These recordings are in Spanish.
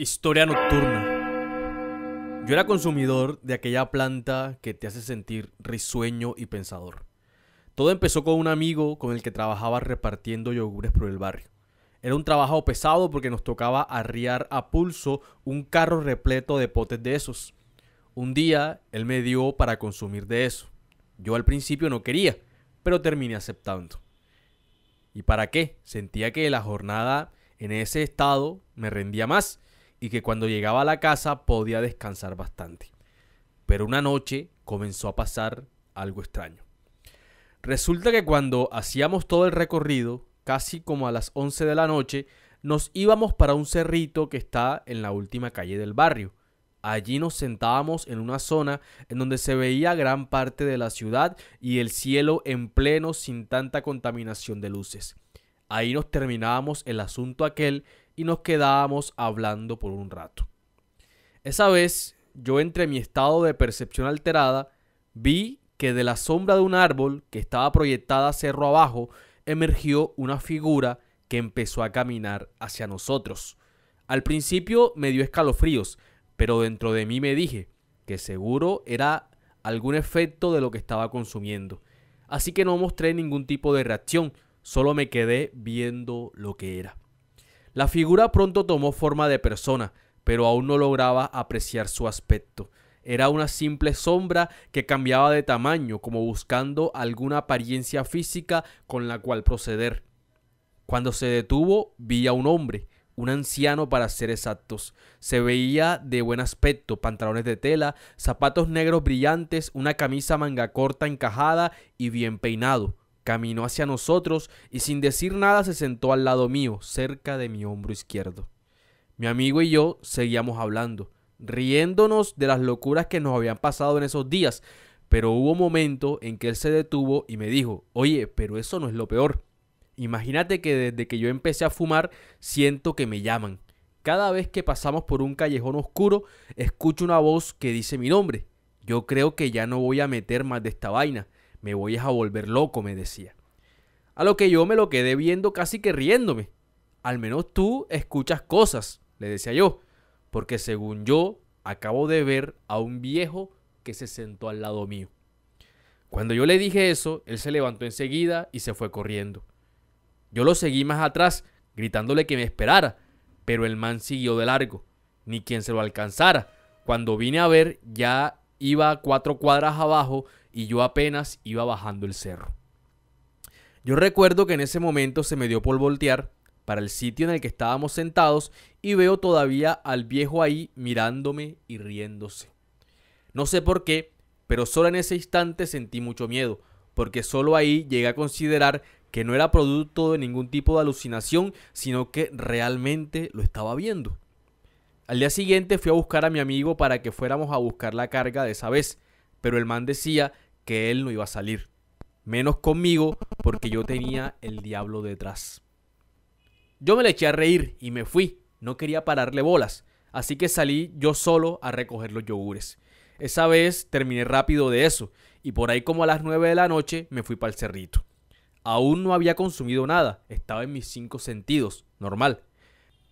Historia nocturna. Yo era consumidor de aquella planta que te hace sentir risueño y pensador. Todo empezó con un amigo con el que trabajaba repartiendo yogures por el barrio. Era un trabajo pesado porque nos tocaba arriar a pulso un carro repleto de potes de esos. Un día él me dio para consumir de eso. Yo al principio no quería, pero terminé aceptando. ¿Y para qué? Sentía que la jornada en ese estado me rendía más y que cuando llegaba a la casa podía descansar bastante. Pero una noche comenzó a pasar algo extraño. Resulta que cuando hacíamos todo el recorrido, casi como a las 11 de la noche, nos íbamos para un cerrito que está en la última calle del barrio. Allí nos sentábamos en una zona en donde se veía gran parte de la ciudad y el cielo en pleno sin tanta contaminación de luces. Ahí nos terminábamos el asunto aquel y nos quedábamos hablando por un rato. Esa vez, yo entre mi estado de percepción alterada, vi que de la sombra de un árbol que estaba proyectada cerro abajo, emergió una figura que empezó a caminar hacia nosotros. Al principio me dio escalofríos, pero dentro de mí me dije que seguro era algún efecto de lo que estaba consumiendo. Así que no mostré ningún tipo de reacción, solo me quedé viendo lo que era. La figura pronto tomó forma de persona, pero aún no lograba apreciar su aspecto. Era una simple sombra que cambiaba de tamaño, como buscando alguna apariencia física con la cual proceder. Cuando se detuvo, vi a un hombre, un anciano para ser exactos. Se veía de buen aspecto, pantalones de tela, zapatos negros brillantes, una camisa manga corta encajada y bien peinado. Caminó hacia nosotros y sin decir nada se sentó al lado mío, cerca de mi hombro izquierdo. Mi amigo y yo seguíamos hablando, riéndonos de las locuras que nos habían pasado en esos días, pero hubo un momento en que él se detuvo y me dijo, oye, pero eso no es lo peor. Imagínate que desde que yo empecé a fumar siento que me llaman. Cada vez que pasamos por un callejón oscuro, escucho una voz que dice mi nombre. Yo creo que ya no voy a meter más de esta vaina me voy a volver loco, me decía. A lo que yo me lo quedé viendo casi que riéndome. Al menos tú escuchas cosas, le decía yo, porque según yo acabo de ver a un viejo que se sentó al lado mío. Cuando yo le dije eso, él se levantó enseguida y se fue corriendo. Yo lo seguí más atrás, gritándole que me esperara, pero el man siguió de largo, ni quien se lo alcanzara. Cuando vine a ver, ya iba cuatro cuadras abajo y yo apenas iba bajando el cerro. Yo recuerdo que en ese momento se me dio por voltear para el sitio en el que estábamos sentados y veo todavía al viejo ahí mirándome y riéndose. No sé por qué, pero solo en ese instante sentí mucho miedo, porque solo ahí llegué a considerar que no era producto de ningún tipo de alucinación, sino que realmente lo estaba viendo. Al día siguiente fui a buscar a mi amigo para que fuéramos a buscar la carga de esa vez, pero el man decía que él no iba a salir. Menos conmigo porque yo tenía el diablo detrás. Yo me le eché a reír y me fui. No quería pararle bolas. Así que salí yo solo a recoger los yogures. Esa vez terminé rápido de eso y por ahí como a las 9 de la noche me fui para el cerrito. Aún no había consumido nada, estaba en mis cinco sentidos, normal.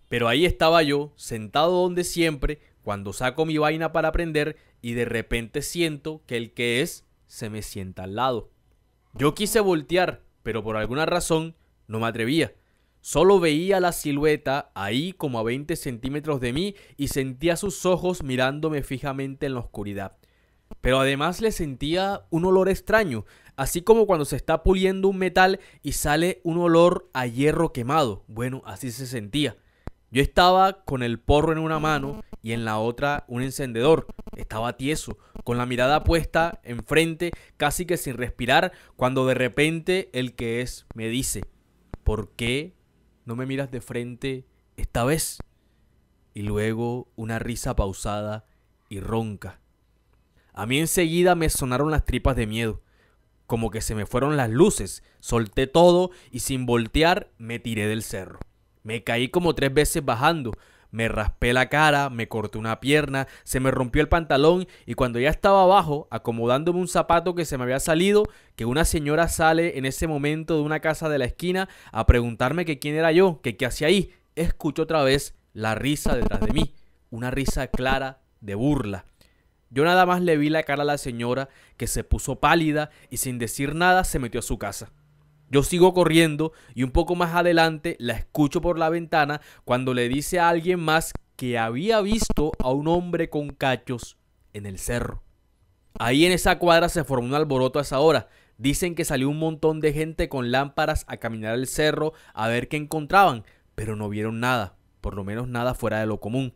Pero ahí estaba yo, sentado donde siempre, cuando saco mi vaina para aprender y de repente siento que el que es se me sienta al lado. Yo quise voltear, pero por alguna razón no me atrevía. Solo veía la silueta ahí como a 20 centímetros de mí y sentía sus ojos mirándome fijamente en la oscuridad. Pero además le sentía un olor extraño, así como cuando se está puliendo un metal y sale un olor a hierro quemado. Bueno, así se sentía. Yo estaba con el porro en una mano y en la otra un encendedor. Estaba tieso, con la mirada puesta enfrente, casi que sin respirar, cuando de repente el que es me dice, ¿por qué no me miras de frente esta vez? Y luego una risa pausada y ronca. A mí enseguida me sonaron las tripas de miedo, como que se me fueron las luces, solté todo y sin voltear me tiré del cerro. Me caí como tres veces bajando, me raspé la cara, me corté una pierna, se me rompió el pantalón y cuando ya estaba abajo, acomodándome un zapato que se me había salido, que una señora sale en ese momento de una casa de la esquina a preguntarme que quién era yo, que qué hacía ahí, escucho otra vez la risa detrás de mí, una risa clara de burla. Yo nada más le vi la cara a la señora que se puso pálida y sin decir nada se metió a su casa. Yo sigo corriendo y un poco más adelante la escucho por la ventana cuando le dice a alguien más que había visto a un hombre con cachos en el cerro. Ahí en esa cuadra se formó un alboroto a esa hora. Dicen que salió un montón de gente con lámparas a caminar el cerro a ver qué encontraban, pero no vieron nada, por lo menos nada fuera de lo común.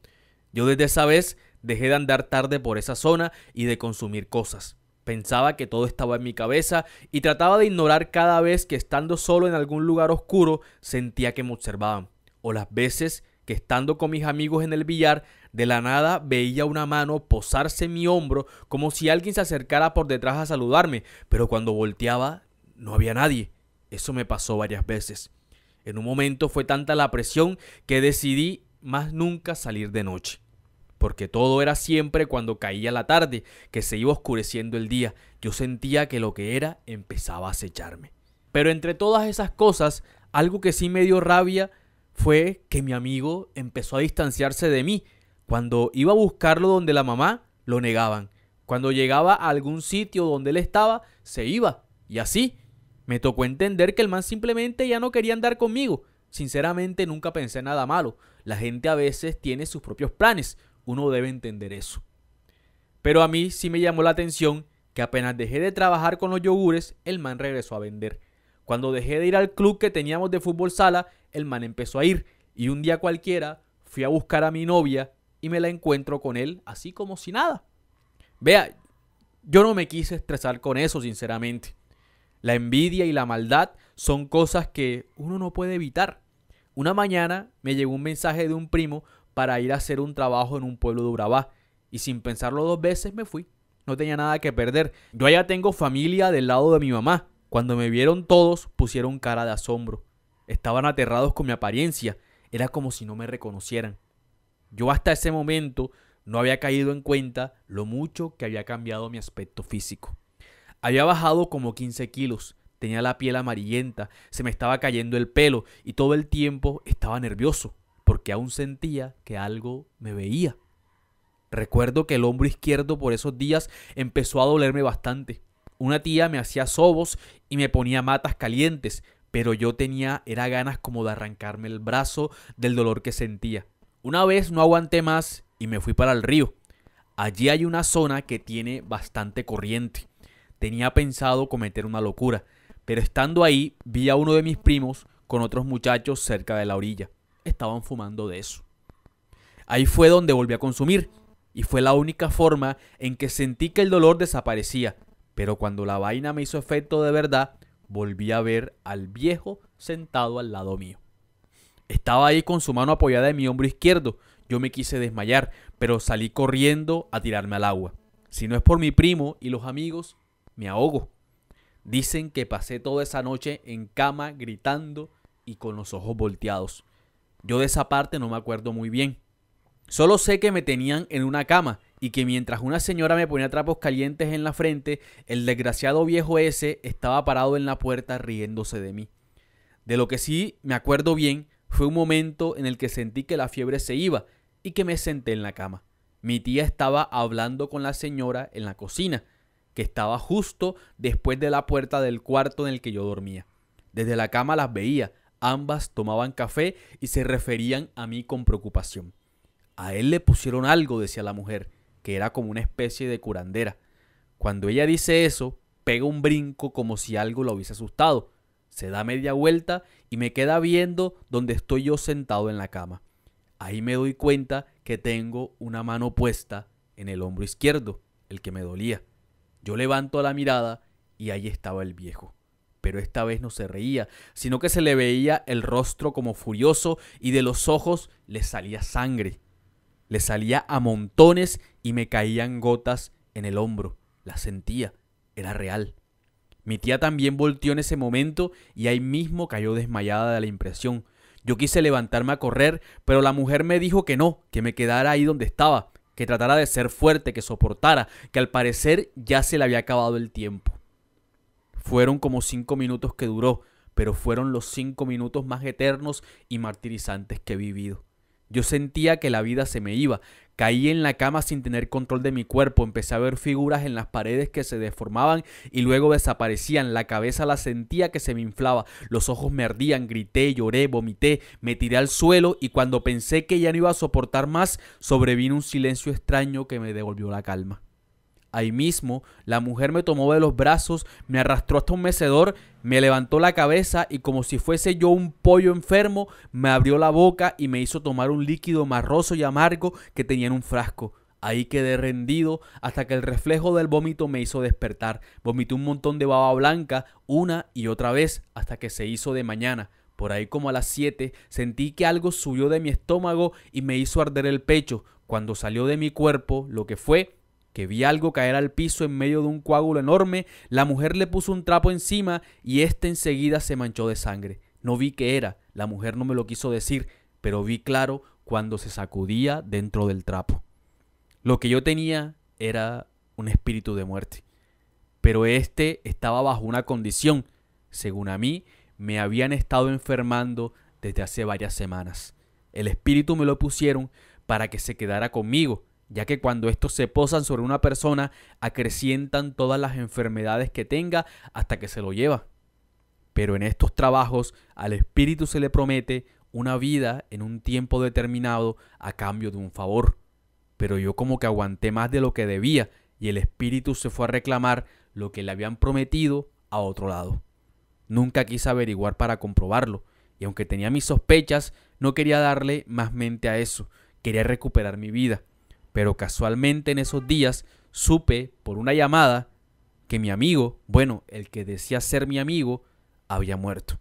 Yo desde esa vez dejé de andar tarde por esa zona y de consumir cosas. Pensaba que todo estaba en mi cabeza y trataba de ignorar cada vez que estando solo en algún lugar oscuro sentía que me observaban, o las veces que estando con mis amigos en el billar, de la nada veía una mano posarse en mi hombro como si alguien se acercara por detrás a saludarme, pero cuando volteaba no había nadie. Eso me pasó varias veces. En un momento fue tanta la presión que decidí más nunca salir de noche porque todo era siempre cuando caía la tarde, que se iba oscureciendo el día. Yo sentía que lo que era empezaba a acecharme. Pero entre todas esas cosas, algo que sí me dio rabia fue que mi amigo empezó a distanciarse de mí. Cuando iba a buscarlo donde la mamá, lo negaban. Cuando llegaba a algún sitio donde él estaba, se iba. Y así, me tocó entender que el man simplemente ya no quería andar conmigo. Sinceramente nunca pensé nada malo. La gente a veces tiene sus propios planes uno debe entender eso. Pero a mí sí me llamó la atención que apenas dejé de trabajar con los yogures, el man regresó a vender. Cuando dejé de ir al club que teníamos de fútbol sala, el man empezó a ir. Y un día cualquiera fui a buscar a mi novia y me la encuentro con él así como si nada. Vea, yo no me quise estresar con eso, sinceramente. La envidia y la maldad son cosas que uno no puede evitar. Una mañana me llegó un mensaje de un primo para ir a hacer un trabajo en un pueblo de Urabá. Y sin pensarlo dos veces me fui. No tenía nada que perder. Yo allá tengo familia del lado de mi mamá. Cuando me vieron todos pusieron cara de asombro. Estaban aterrados con mi apariencia. Era como si no me reconocieran. Yo hasta ese momento no había caído en cuenta lo mucho que había cambiado mi aspecto físico. Había bajado como 15 kilos, tenía la piel amarillenta, se me estaba cayendo el pelo y todo el tiempo estaba nervioso porque aún sentía que algo me veía. Recuerdo que el hombro izquierdo por esos días empezó a dolerme bastante. Una tía me hacía sobos y me ponía matas calientes, pero yo tenía era ganas como de arrancarme el brazo del dolor que sentía. Una vez no aguanté más y me fui para el río. Allí hay una zona que tiene bastante corriente. Tenía pensado cometer una locura, pero estando ahí vi a uno de mis primos con otros muchachos cerca de la orilla estaban fumando de eso. Ahí fue donde volví a consumir y fue la única forma en que sentí que el dolor desaparecía. Pero cuando la vaina me hizo efecto de verdad, volví a ver al viejo sentado al lado mío. Estaba ahí con su mano apoyada en mi hombro izquierdo. Yo me quise desmayar, pero salí corriendo a tirarme al agua. Si no es por mi primo y los amigos, me ahogo. Dicen que pasé toda esa noche en cama gritando y con los ojos volteados. Yo de esa parte no me acuerdo muy bien. Solo sé que me tenían en una cama y que mientras una señora me ponía trapos calientes en la frente, el desgraciado viejo ese estaba parado en la puerta riéndose de mí. De lo que sí me acuerdo bien fue un momento en el que sentí que la fiebre se iba y que me senté en la cama. Mi tía estaba hablando con la señora en la cocina, que estaba justo después de la puerta del cuarto en el que yo dormía. Desde la cama las veía, Ambas tomaban café y se referían a mí con preocupación. A él le pusieron algo, decía la mujer, que era como una especie de curandera. Cuando ella dice eso, pega un brinco como si algo lo hubiese asustado. Se da media vuelta y me queda viendo donde estoy yo sentado en la cama. Ahí me doy cuenta que tengo una mano puesta en el hombro izquierdo, el que me dolía. Yo levanto la mirada y ahí estaba el viejo pero esta vez no se reía, sino que se le veía el rostro como furioso y de los ojos le salía sangre. Le salía a montones y me caían gotas en el hombro. La sentía, era real. Mi tía también volteó en ese momento y ahí mismo cayó desmayada de la impresión. Yo quise levantarme a correr, pero la mujer me dijo que no, que me quedara ahí donde estaba, que tratara de ser fuerte, que soportara, que al parecer ya se le había acabado el tiempo. Fueron como cinco minutos que duró, pero fueron los cinco minutos más eternos y martirizantes que he vivido. Yo sentía que la vida se me iba. Caí en la cama sin tener control de mi cuerpo. Empecé a ver figuras en las paredes que se deformaban y luego desaparecían. La cabeza la sentía que se me inflaba. Los ojos me ardían. Grité, lloré, vomité. Me tiré al suelo y cuando pensé que ya no iba a soportar más, sobrevino un silencio extraño que me devolvió la calma. Ahí mismo, la mujer me tomó de los brazos, me arrastró hasta un mecedor, me levantó la cabeza y como si fuese yo un pollo enfermo, me abrió la boca y me hizo tomar un líquido marroso y amargo que tenía en un frasco. Ahí quedé rendido hasta que el reflejo del vómito me hizo despertar. Vomité un montón de baba blanca una y otra vez hasta que se hizo de mañana. Por ahí como a las 7 sentí que algo subió de mi estómago y me hizo arder el pecho. Cuando salió de mi cuerpo, lo que fue que vi algo caer al piso en medio de un coágulo enorme, la mujer le puso un trapo encima y éste enseguida se manchó de sangre. No vi qué era, la mujer no me lo quiso decir, pero vi claro cuando se sacudía dentro del trapo. Lo que yo tenía era un espíritu de muerte, pero éste estaba bajo una condición. Según a mí, me habían estado enfermando desde hace varias semanas. El espíritu me lo pusieron para que se quedara conmigo, ya que cuando estos se posan sobre una persona, acrecientan todas las enfermedades que tenga hasta que se lo lleva. Pero en estos trabajos al espíritu se le promete una vida en un tiempo determinado a cambio de un favor. Pero yo como que aguanté más de lo que debía y el espíritu se fue a reclamar lo que le habían prometido a otro lado. Nunca quise averiguar para comprobarlo, y aunque tenía mis sospechas, no quería darle más mente a eso, quería recuperar mi vida pero casualmente en esos días supe por una llamada que mi amigo, bueno, el que decía ser mi amigo, había muerto.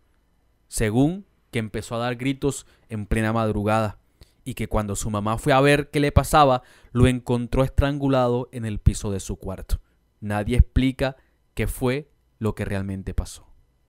Según que empezó a dar gritos en plena madrugada y que cuando su mamá fue a ver qué le pasaba, lo encontró estrangulado en el piso de su cuarto. Nadie explica qué fue lo que realmente pasó.